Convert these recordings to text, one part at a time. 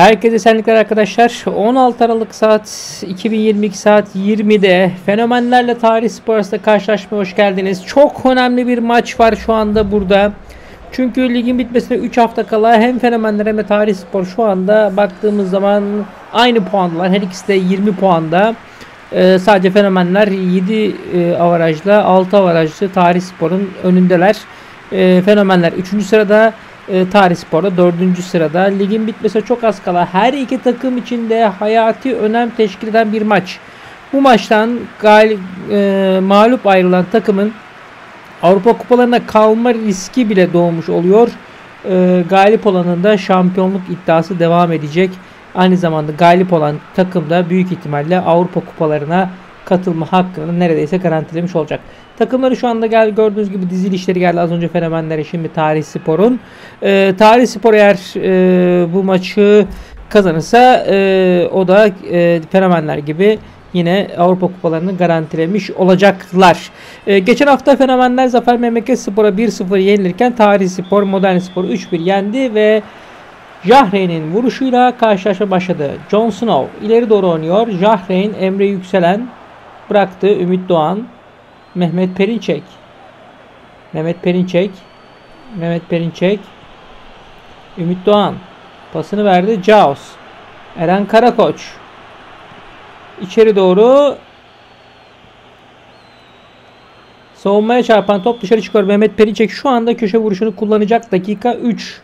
Herkese senlikler arkadaşlar. 16 Aralık saat 2022 saat 20'de fenomenlerle Tarih Spor karşılaşmaya hoş geldiniz. Çok önemli bir maç var şu anda burada. Çünkü ligin bitmesine 3 hafta kala hem fenomenler hem de Tarih Spor şu anda baktığımız zaman aynı puandalar. Her ikisi de 20 puanda. Ee, sadece fenomenler 7 e, avarajla 6 avarajlı Tarih Spor'un önündeler. Ee, fenomenler 3. sırada e, Tarih Spor'da 4. sırada. Ligin bitmesine çok az kala her iki takım için de hayati önem teşkil eden bir maç. Bu maçtan gal e, mağlup ayrılan takımın Avrupa kupalarına kalma riski bile doğmuş oluyor. E, galip olanın da şampiyonluk iddiası devam edecek. Aynı zamanda galip olan takım da büyük ihtimalle Avrupa kupalarına katılma hakkını neredeyse garantilemiş olacak. Takımları şu anda gel gördüğünüz gibi dizilişleri geldi az önce fenomenlere şimdi Tarih Spor'un. E, Tarih Spor eğer e, bu maçı kazanırsa e, o da e, fenomenler gibi yine Avrupa kupalarını garantilemiş olacaklar. E, geçen hafta fenomenler Zafer Memleket Spor'a 1-0 yenilirken Tarih Spor Modern Spor 3-1 yendi ve Jahreyn'in vuruşuyla karşılaşma başladı. Jon Snow ileri doğru oynuyor. Jahreyn Emre Yükselen bıraktı. Ümit Doğan Mehmet Perinçek. Mehmet Perinçek. Mehmet Perinçek. Ümit Doğan. Pasını verdi. Caos. Eren Karakoç. İçeri doğru. Savunmaya çarpan top dışarı çıkıyor. Mehmet Perinçek şu anda köşe vuruşunu kullanacak. Dakika 3.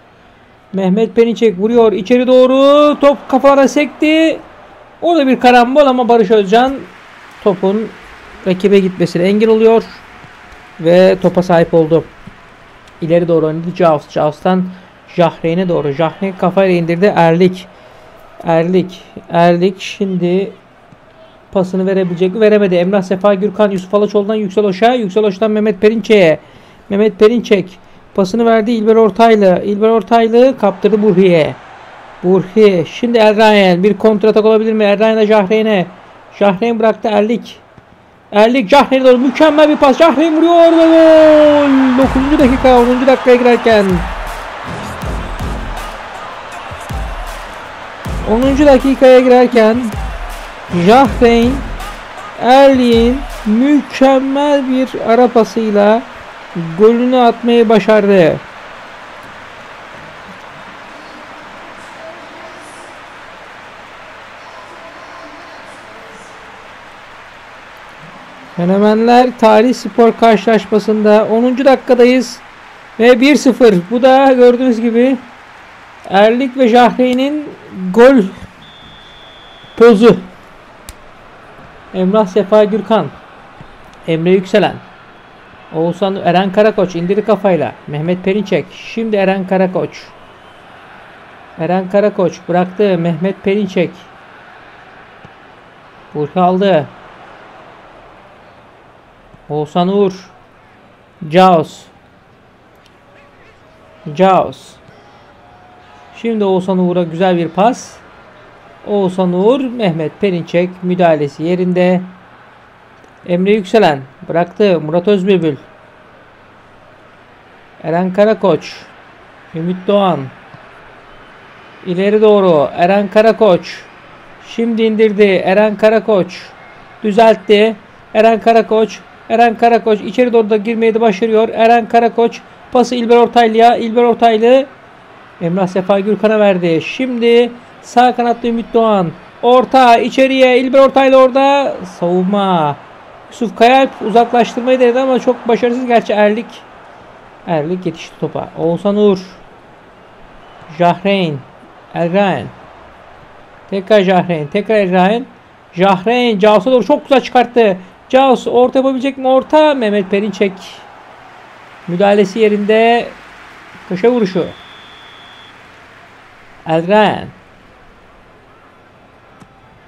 Mehmet Perinçek vuruyor. içeri doğru. Top kafana sekti. Orada bir karambol ama Barış Özcan topun rakibe gitmesine engel oluyor. Ve topa sahip oldu. İleri doğru oynadı Jaws. Jaws'tan Jahreyn'e doğru. Jahreyn kafayla indirdi. Erlik. Erlik. Erlik şimdi pasını verebilecek mi? Veremedi. Emrah Sefa Gürkan Yusuf Alaçoğlu'dan Yüksel Oş'a. Yüksel Oş'tan Mehmet Perinçek'e. Mehmet Perinçek pasını verdi İlber Ortaylı. İlber Ortaylı kaptırdı Burhi'ye. Burhi. Şimdi Errayen. Bir kontratak olabilir mi? Errayen'e Jahreyn'e. Jahreyn bıraktı Erlik. Erlik Cahre'ye doğru mükemmel bir pas. Cahre vuruyor ve gol. 9. dakika 10. dakikaya girerken 10. dakikaya girerken Jahreyn Erlik'in mükemmel bir ara pasıyla golünü atmayı başardı. Fenomenler Tarih Spor karşılaşmasında 10. dakikadayız. Ve 1-0. Bu da gördüğünüz gibi Erlik ve Jahreyn'in gol pozu. Emrah Sefa Gürkan. Emre Yükselen. Oğuzhan Eren Karakoç indiri kafayla. Mehmet Perinçek. Şimdi Eren Karakoç. Eren Karakoç bıraktı. Mehmet Perinçek. Burka aldı. Oğuzhan Uğur. Jaws. Jaws. Şimdi Oğuzhan Uğur'a güzel bir pas. Oğuzhan Uğur, Mehmet Perinçek müdahalesi yerinde. Emre Yükselen bıraktı. Murat Özbebül. Eren Karakoç. Ümit Doğan. İleri doğru Eren Karakoç. Şimdi indirdi. Eren Karakoç. Düzeltti. Eren Karakoç Eren Karakoç içeri doğru da girmeyi de başarıyor. Eren Karakoç pası İlber Ortaylı'ya. İlber Ortaylı Emrah Sefa Gürkan'a verdi. Şimdi sağ kanatta Ümit Doğan. Orta içeriye İlber Ortaylı orada. Savunma. Yusuf Kayalp uzaklaştırmayı denedi ama çok başarısız. Gerçi Erlik Erlik yetişti topa. Oğuzhan Uğur. Jahreyn. Erraen. Tekrar Jahreyn. Tekrar Erraen. Jahreyn. Cavs'a doğru çok güzel çıkarttı. Caus orta yapabilecek mi? Orta. Mehmet Perinçek. Müdahalesi yerinde. Köşe vuruşu. Elren.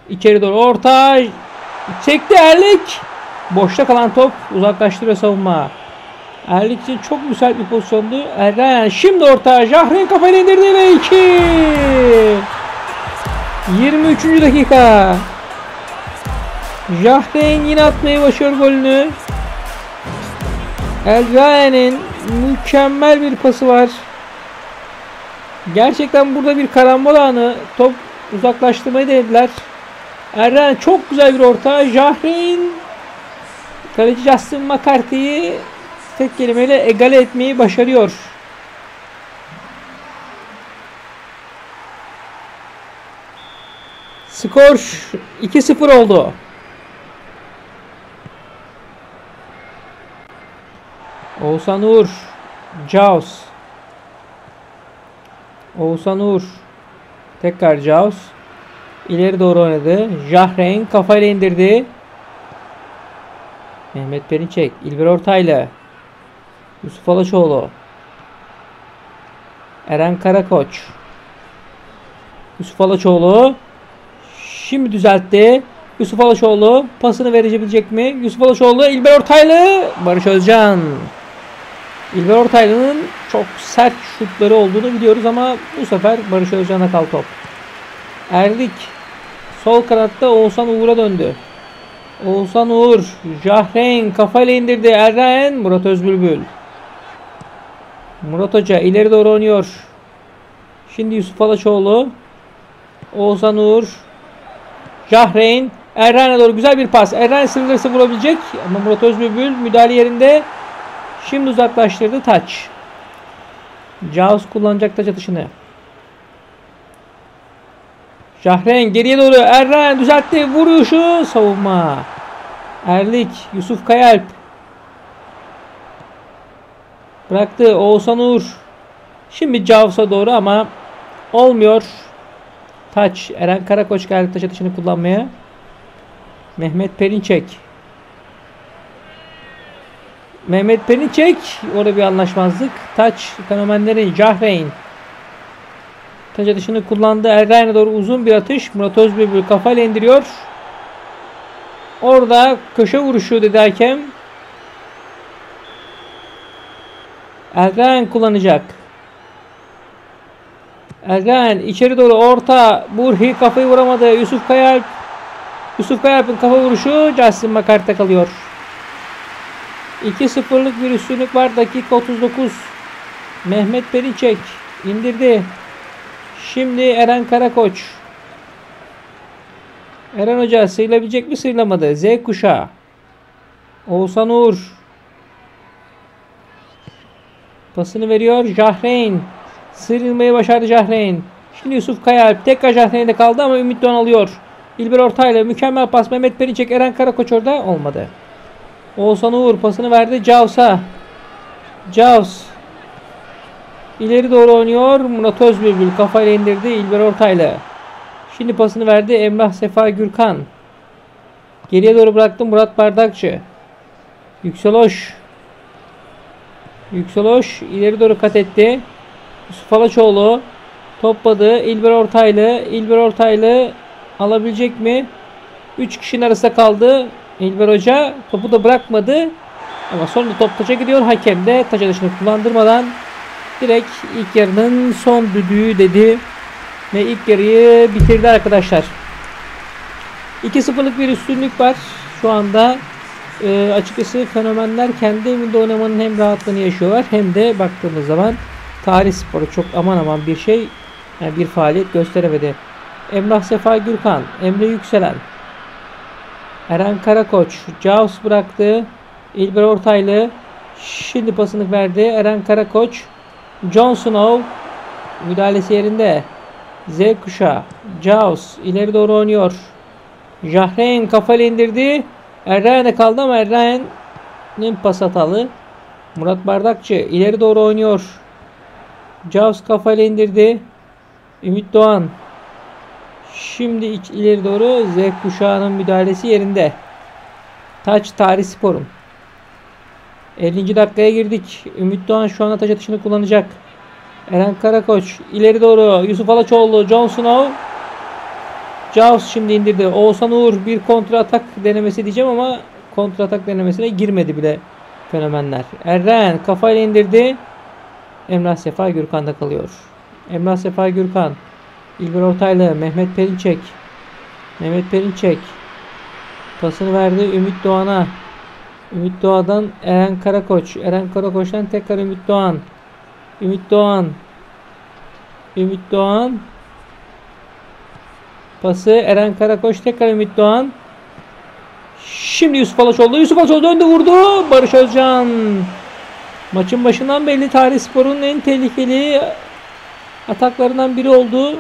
İçeri doğru orta. Çekti Erlik. Boşta kalan top uzaklaştırıyor savunma. Erlik için çok müsait bir pozisyondu. Erren şimdi orta. Jahreyn kafayla indirdi ve 2. 23. dakika. Jahreyn yine atmayı başarıyor golünü. El mükemmel bir pası var. Gerçekten burada bir karambol anı. Top uzaklaştırmayı denediler. Erren çok güzel bir orta. Jahreyn kaleci Justin McCarthy'yi tek kelimeyle egale etmeyi başarıyor. Skor 2-0 oldu. Oğuzhan Uğur. Jaws. Oğuzhan Uğur. Tekrar Jaws. İleri doğru oynadı. Jahreyn kafayla indirdi. Mehmet Perinçek. İlber Ortaylı. Yusuf Alaçoğlu. Eren Karakoç. Yusuf Alaçoğlu. Şimdi düzeltti. Yusuf Alaçoğlu pasını verebilecek mi? Yusuf Alaçoğlu, İlber Ortaylı, Barış Özcan. İlber Ortaylı'nın çok sert şutları olduğunu biliyoruz ama bu sefer Barış Özcan'a kal top. Erlik sol kanatta Oğuzhan Uğur'a döndü. Oğuzhan Uğur, Jahreyn kafayla indirdi. Erren, Murat Özbülbül. Murat Hoca ileri doğru oynuyor. Şimdi Yusuf Alaçoğlu. Oğuzhan Uğur. Jahreyn. Erren'e doğru güzel bir pas. Erren sınırlarsa vurabilecek. Ama Murat Özbülbül müdahale yerinde. Şimdi uzaklaştırdı taç. Jaws kullanacak taç atışını. Jahreyn geriye doğru. Erren düzeltti. Vuruşu. Savunma. Erlik. Yusuf Kayalp. Bıraktı. Oğuzhan Uğur. Şimdi Jaws'a doğru ama olmuyor. Taç. Eren Karakoç geldi taç atışını kullanmaya. Mehmet Perinçek. Mehmet Perinçek. Orada bir anlaşmazlık. Taç. Fenomenlerin. Jahreyn. Taç atışını kullandı. Erren'e doğru uzun bir atış. Murat Özbülbül kafayla indiriyor. Orada köşe vuruşu dedi hakem. Erren kullanacak. Erren içeri doğru orta. Burhi kafayı vuramadı. Yusuf Kayalp. Yusuf Kayalp'in kafa vuruşu Justin McCarthy'de kalıyor. 2-0'lık bir üstünlük var. Dakika 39. Mehmet Perinçek indirdi. Şimdi Eren Karakoç. Eren Hoca sıyrılabilecek mi sıyrılamadı. Z kuşağı. Oğuzhan Uğur. Pasını veriyor. Jahreyn. Sıyrılmayı başardı Jahreyn. Şimdi Yusuf Kayalp. Tekrar Jahreyn'de kaldı ama Ümit Doğan alıyor. İlber Ortaylı. Mükemmel pas. Mehmet Perinçek. Eren Karakoç orada. Olmadı. Oğuzhan Uğur pasını verdi. Cavs'a. Cavs. İleri doğru oynuyor. Murat Özbülbül kafayla indirdi. İlber Ortaylı. Şimdi pasını verdi. Emrah Sefa Gürkan. Geriye doğru bıraktı Murat Bardakçı. Yüksel Hoş. Yüksel Hoş ileri doğru kat etti. Yusuf Alaçoğlu topladı. İlber Ortaylı. İlber Ortaylı alabilecek mi? 3 kişinin arasında kaldı. İlber Hoca topu da bırakmadı. Ama sonunda top taça gidiyor. Hakem de taça dışını kullandırmadan direkt ilk yarının son düdüğü dedi. Ve ilk yarıyı bitirdi arkadaşlar. 2-0'lık bir üstünlük var. Şu anda e, açıkçası fenomenler kendi evinde oynamanın hem rahatlığını yaşıyorlar hem de baktığımız zaman tarih sporu çok aman aman bir şey yani bir faaliyet gösteremedi. Emrah Sefa Gürkan, Emre Yükselen, Eren Karakoç, Jaws bıraktı. İlber Ortaylı şimdi pasını verdi. Eren Karakoç, John Snow müdahalesi yerinde. Z kuşağı. Jaws ileri doğru oynuyor. Jahreyn kafayla indirdi. Errayan'a kaldı ama Errayan'ın pas hatalı. Murat Bardakçı ileri doğru oynuyor. Jaws kafayla indirdi. Ümit Doğan. Şimdi iç, ileri doğru Z kuşağının müdahalesi yerinde. Taç Tarih Spor'un. 50. dakikaya girdik. Ümit Doğan şu anda taç atışını kullanacak. Eren Karakoç ileri doğru Yusuf Alaçoğlu John Snow Jaws şimdi indirdi. Oğuzhan Uğur bir kontra atak denemesi diyeceğim ama kontra atak denemesine girmedi bile fenomenler. Erren kafayla indirdi. Emrah Sefa Gürkan'da kalıyor. Emrah Sefa Gürkan İlber Ortaylı Mehmet Perinçek Mehmet Perinçek pasını verdi Ümit Doğan'a Ümit Doğan'dan Eren Karakoç Eren Karakoç'tan tekrar Ümit Doğan Ümit Doğan Ümit Doğan. Pası Eren Karakoç tekrar Ümit Doğan. Şimdi Yusuf Alaçoğlu. Yusuf Alaçoğlu döndü vurdu. Barış Özcan. Maçın başından belli Tarih Spor'un en tehlikeli ataklarından biri oldu.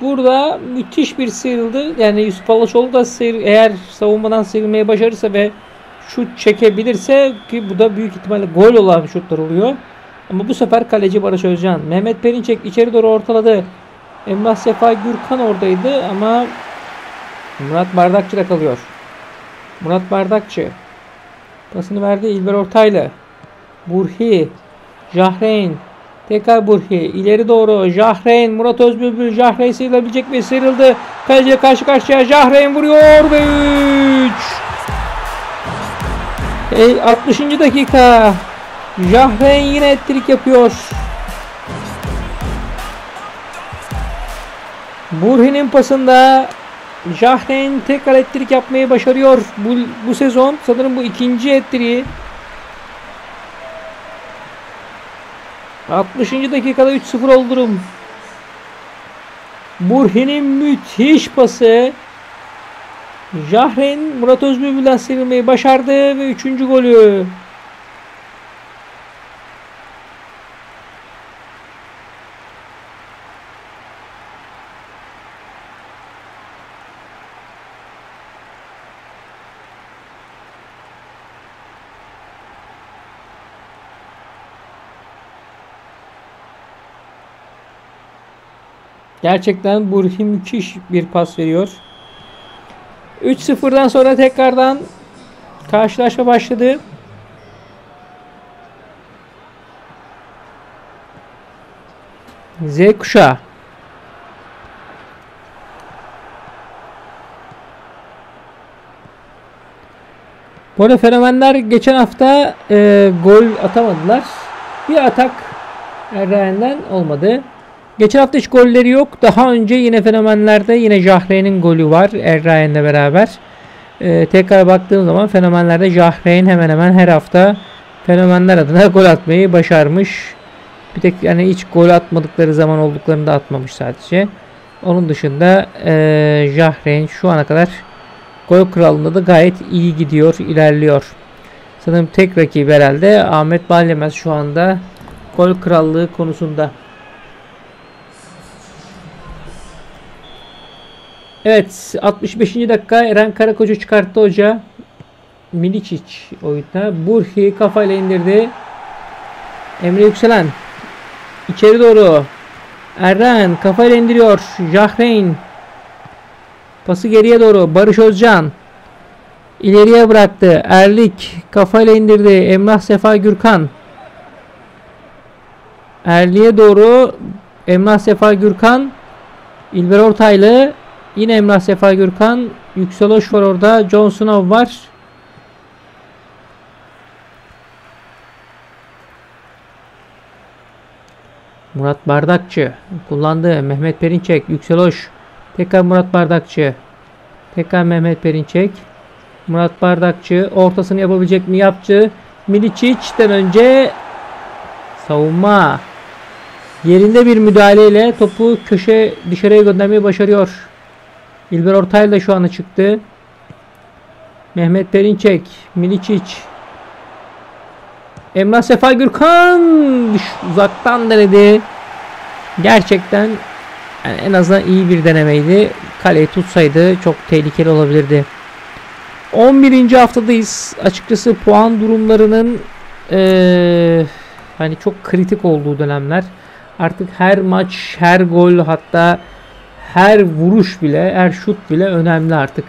Burada müthiş bir sıyrıldı. Yani Yusuf Alaçoğlu da sıyrı, eğer savunmadan sıyrılmayı başarırsa ve şut çekebilirse ki bu da büyük ihtimalle gol olan şutlar oluyor. Ama bu sefer kaleci Barış Özcan. Mehmet Perinçek içeri doğru ortaladı. Emrah Sefa Gürkan oradaydı ama Murat Bardakçı'da kalıyor. Murat Bardakçı. Pasını verdi İlber Ortaylı. Burhi. Jahreyn. Tekrar Burhi. ileri doğru. Jahreyn. Murat Özbülbül. Jahreyn sıyrılabilecek mi? Sıyrıldı. Kaleciyle karşı karşıya. Jahreyn vuruyor ve 3. 60. dakika. Jahreyn yine ettirik yapıyor. Burhi'nin pasında Jahreyn tekrar ettirik yapmayı başarıyor. Bu, bu sezon sanırım bu ikinci ettiriği. 60. dakikada 3-0 oldu durum. Burhi'nin müthiş pası. Jahreyn Murat Özbülbül'den sıyrılmayı başardı ve 3. golü. Gerçekten Burhi müthiş bir pas veriyor. 3-0'dan sonra tekrardan karşılaşma başladı. Z kuşağı. Bu arada fenomenler geçen hafta e, gol atamadılar. Bir atak Erren'den olmadı. Geçen hafta hiç golleri yok. Daha önce yine fenomenlerde yine Jahreyn'in golü var Errayen'le beraber. Ee, tekrar baktığım zaman fenomenlerde Jahreyn hemen hemen her hafta fenomenler adına gol atmayı başarmış. Bir tek yani hiç gol atmadıkları zaman olduklarını da atmamış sadece. Onun dışında e, Jahreyn şu ana kadar gol kralında da gayet iyi gidiyor, ilerliyor. Sanırım tek rakip herhalde Ahmet Balyemez şu anda gol krallığı konusunda. Evet 65. dakika Eren Karakoç'u çıkarttı hoca. Milicic oyunda. Burhi kafayla indirdi. Emre Yükselen. içeri doğru. Eren kafayla indiriyor. Jahreyn. Pası geriye doğru. Barış Özcan. ileriye bıraktı. Erlik kafayla indirdi. Emrah Sefa Gürkan. Erli'ye doğru Emrah Sefa Gürkan. İlber Ortaylı Yine Emrah Sefa Gürkan. Yüksel Hoş var orada. John Snow var. Murat Bardakçı kullandı. Mehmet Perinçek. Yüksel Hoş. Tekrar Murat Bardakçı. Tekrar Mehmet Perinçek. Murat Bardakçı ortasını yapabilecek mi? Yaptı. Milicic'den önce savunma yerinde bir müdahaleyle topu köşe dışarıya göndermeyi başarıyor. İlber Ortaylı da şu anda çıktı. Mehmet Perinçek, Miliçic, Emrah Sefa Gürkan uzaktan denedi. Gerçekten yani en azından iyi bir denemeydi. Kaleyi tutsaydı çok tehlikeli olabilirdi. 11. haftadayız. Açıkçası puan durumlarının ee, hani çok kritik olduğu dönemler. Artık her maç, her gol hatta her vuruş bile, her şut bile önemli artık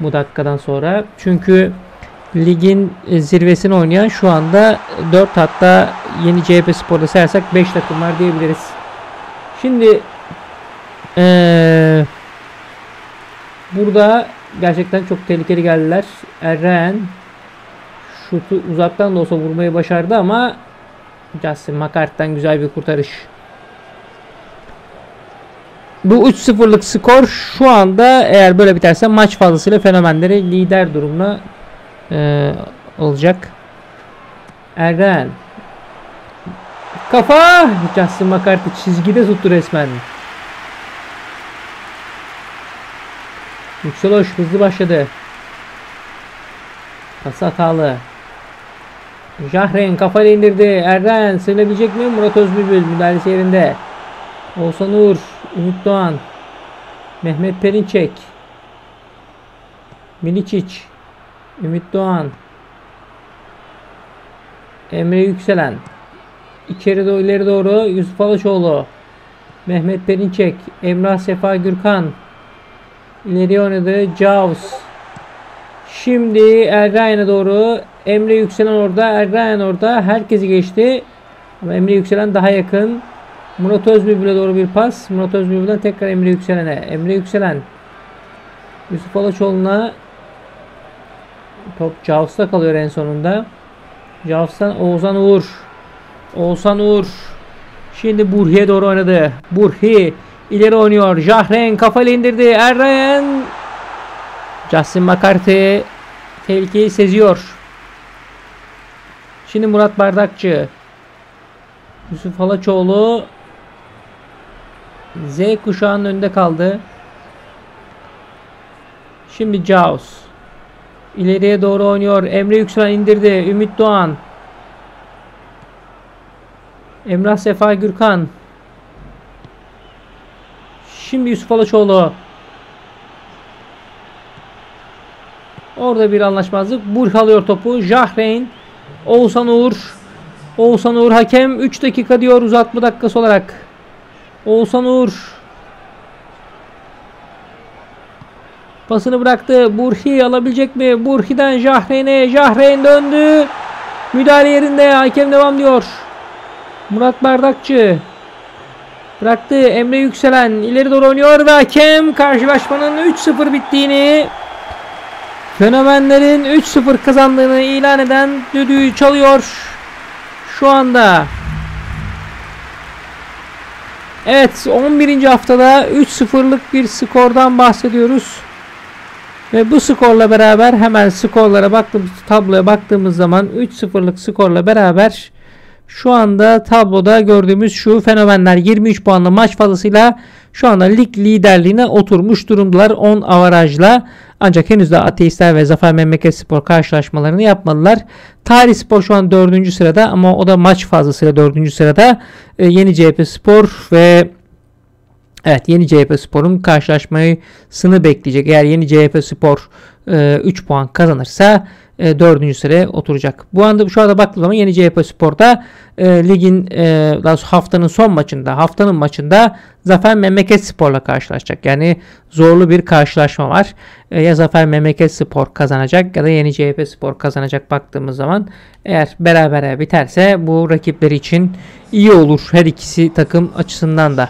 bu dakikadan sonra. Çünkü ligin zirvesini oynayan şu anda 4 hatta yeni CHP Spor'da sayarsak 5 takım var diyebiliriz. Şimdi ee, burada gerçekten çok tehlikeli geldiler. Eren şutu uzaktan da olsa vurmayı başardı ama Justin McCart'tan güzel bir kurtarış. Bu 3-0'lık skor şu anda eğer böyle biterse maç fazlasıyla fenomenleri lider durumuna e, olacak. Erden Kafa! Justin McCarthy çizgide tuttu resmen. Yüksel hoş hızlı başladı. Pas hatalı. Jahren kafayla indirdi. Erden sığınabilecek mi? Murat Özbülbül müdahalesi yerinde. Oğuzhan Uğur, Ümit Doğan, Mehmet Perinçek, Miliçiç, Ümit Doğan, Emre Yükselen, içeri doğru ileri doğru Yusuf Alaçoğlu, Mehmet Perinçek, Emrah Sefa Gürkan, ileri oynadı Jaws, Şimdi Errayan'a doğru Emre Yükselen orada. Errayan orada. Herkesi geçti. Ama Emre Yükselen daha yakın. Murat Özbülbül'e doğru bir pas. Murat Özbülbül'den tekrar Emre Yükselen'e. Emre Yükselen. Yusuf Alaçoğlu'na top Jaws'ta kalıyor en sonunda. Jaws'tan Oğuzhan Uğur. Oğuzhan Uğur. Şimdi Burhi'ye doğru oynadı. Burhi ileri oynuyor. Jahren kafayla indirdi. Errayan Justin McCarthy tehlikeyi seziyor. Şimdi Murat Bardakçı. Yusuf Halaçoğlu Z kuşağının önünde kaldı. Şimdi Jaws. İleriye doğru oynuyor. Emre Yükselen indirdi. Ümit Doğan. Emrah Sefa Gürkan. Şimdi Yusuf Alaçoğlu. Orada bir anlaşmazlık. Burh alıyor topu. Jahreyn. Oğuzhan Uğur. Oğuzhan Uğur hakem 3 dakika diyor uzatma dakikası olarak. Oğuzhan Uğur. Pasını bıraktı. Burhi alabilecek mi? Burhi'den Jahreyn'e. Jahreyn döndü. Müdahale yerinde. Hakem devam diyor. Murat Bardakçı. Bıraktı. Emre Yükselen ileri doğru oynuyor ve hakem karşılaşmanın 3-0 bittiğini Fenomenlerin 3-0 kazandığını ilan eden düdüğü çalıyor. Şu anda Evet 11. haftada 3-0'lık bir skordan bahsediyoruz. Ve bu skorla beraber hemen skorlara baktığımız tabloya baktığımız zaman 3-0'lık skorla beraber şu anda tabloda gördüğümüz şu fenomenler 23 puanlı maç fazlasıyla şu anda lig liderliğine oturmuş durumdalar 10 avarajla. Ancak henüz de Ateistler ve Zafer Memleket Spor karşılaşmalarını yapmadılar. Tarih Spor şu an 4. sırada ama o da maç fazlasıyla 4. sırada. Ee, yeni CHP Spor ve Evet yeni CHP Spor'un karşılaşmasını bekleyecek. Eğer yeni CHP Spor e, 3 puan kazanırsa e, 4. sıraya oturacak. Bu anda şu anda baktığım zaman yeni CHP Spor'da e, ligin e, haftanın son maçında haftanın maçında Zafer Memleket Spor'la karşılaşacak. Yani zorlu bir karşılaşma var. E, ya Zafer Memleket Spor kazanacak ya da yeni CHP Spor kazanacak baktığımız zaman eğer berabere biterse bu rakipleri için iyi olur her ikisi takım açısından da.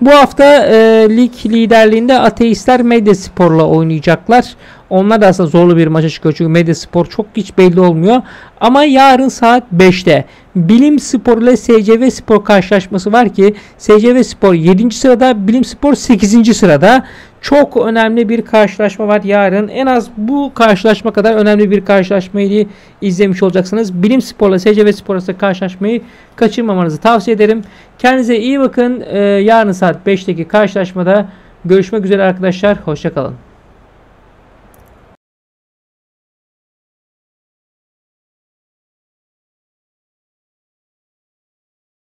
Bu hafta e, lig liderliğinde Ateistler Medyaspor'la oynayacaklar. Onlar da aslında zorlu bir maça çıkıyor çünkü Medyaspor çok hiç belli olmuyor. Ama yarın saat 5'te Bilim Spor ile SCV Spor karşılaşması var ki SCV Spor 7. sırada Bilim Spor 8. sırada. Çok önemli bir karşılaşma var yarın. En az bu karşılaşma kadar önemli bir karşılaşmayı izlemiş olacaksınız. Bilim Spor'la SCV Spor arasında karşılaşmayı kaçırmamanızı tavsiye ederim. Kendinize iyi bakın. Ee, yarın saat 5'teki karşılaşmada görüşmek üzere arkadaşlar. Hoşçakalın.